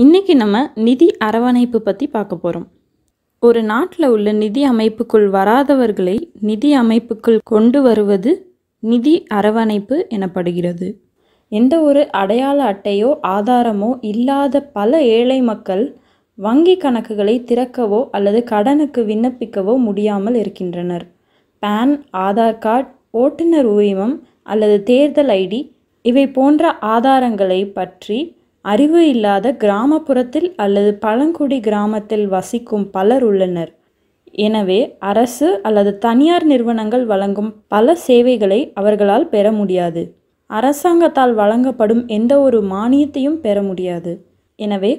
இன்னைக்கு நம்ம நிதி அரவணைப்பு பற்றி பார்க்க போகிறோம் ஒரு நாட்டில் உள்ள நிதி அமைப்புக்குள் வராதவர்களை நிதி அமைப்புக்குள் கொண்டு வருவது நிதி அரவணைப்பு எனப்படுகிறது. எந்த ஒரு அடையாள அட்டையோ ஆதாரமோ இல்லாத பல ஏழை மக்கள் வங்கி கணக்குகளை திறக்கவோ அல்லது கடனுக்கு விண்ணப்பிக்கவோ முடியாமல் இருக்கின்றனர். பேன் ஆதார் கார்டு ஓட்டுநர் உரிமம் அல்லது தேர்தல் ஐடி இவை போன்ற ஆதாரங்களை பற்றி அறிவு இல்லாத கிராமப்புறத்தில் அல்லது பழங்குடி கிராமத்தில் வசிக்கும் பலர் உள்ளனர். எனவே அரசு அல்லது தனியார் நிறுவனங்கள் வழங்கும் பல சேவைகளை அவர்களால் பெற முடியாது. அரசாங்கத்தால் வழங்கப்படும் எந்த ஒரு மானியத்தையும் பெற முடியாது. எனவே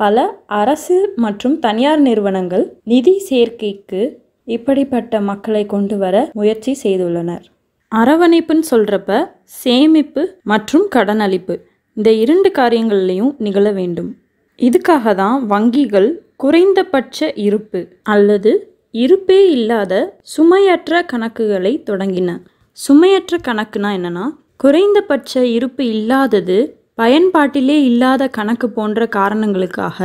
பல அரசு மற்றும் தனியார் நிறுவனங்கள் நிதி சேர்க்கைக்கு இப்படிப்பட்ட மக்களை கொண்டு வர முயற்சி செய்துள்ளனர். அரவணைப்புன்னு சொல்கிறப்ப சேமிப்பு மற்றும் கடனளிப்பு. இந்த இரண்டு காரியங்கள்லையும் நிகழ வேண்டும். இதுக்காக தான் வங்கிகள் குறைந்தபட்ச இருப்பு அல்லது இருப்பே இல்லாத சுமையற்ற கணக்குகளை தொடங்கின. சுமையற்ற கணக்குனா என்னென்னா குறைந்தபட்ச இருப்பு இல்லாதது பயன்பாட்டிலே இல்லாத கணக்கு போன்ற காரணங்களுக்காக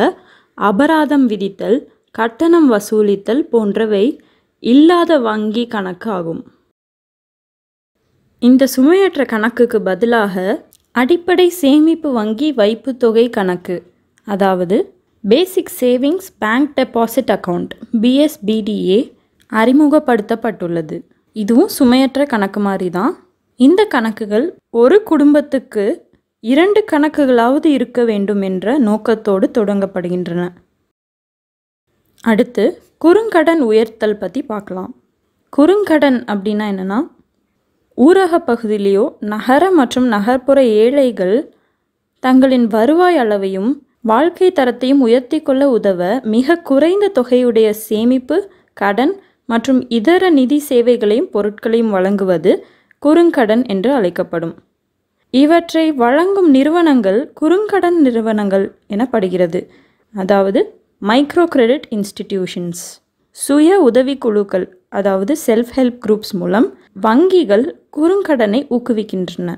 அபராதம் விதித்தல் கட்டணம் வசூலித்தல் போன்றவை இல்லாத வங்கி கணக்கு ஆகும். இந்த சுமையற்ற கணக்குக்கு பதிலாக அடிப்படை சேமிப்பு வங்கி வைப்பு தொகை கணக்கு அதாவது basic savings bank deposit account BSBDA அறிமுகப்படுத்தப்பட்டுள்ளது. இதுவும் சுமையற்ற கணக்கு மாதிரி தான் இந்த கணக்குகள் ஒரு குடும்பத்துக்கு இரண்டு கணக்குகளாவது இருக்க வேண்டும் என்ற நோக்கத்தோடு தொடங்கப்படுகின்றன. அடுத்து குறுங்கடன் உயர்த்தல் பற்றி பார்க்கலாம். குறுங்கடன் அப்படின்னா என்னென்னா ஊரக பகுதியிலேயோ நகர மற்றும் நகர்ப்புற ஏழைகள் தங்களின் வருவாய் அளவையும் வாழ்க்கை தரத்தையும் உயர்த்தி கொள்ள உதவ மிக குறைந்த தொகையுடைய சேமிப்பு கடன் மற்றும் இதர நிதி சேவைகளையும் பொருட்களையும் வழங்குவது குறுங்கடன் என்று அழைக்கப்படும். இவற்றை வழங்கும் நிறுவனங்கள் குறுங்கடன் நிறுவனங்கள் எனப்படுகிறது. அதாவது மைக்ரோ கிரெடிட் இன்ஸ்டிடியூஷன்ஸ். சுய உதவிக்குழுக்கள் அதாவது செல்ஃப் ஹெல்ப் குரூப்ஸ் மூலம் வங்கிகள் குறுங்கடனை ஊக்குவிக்கின்றன.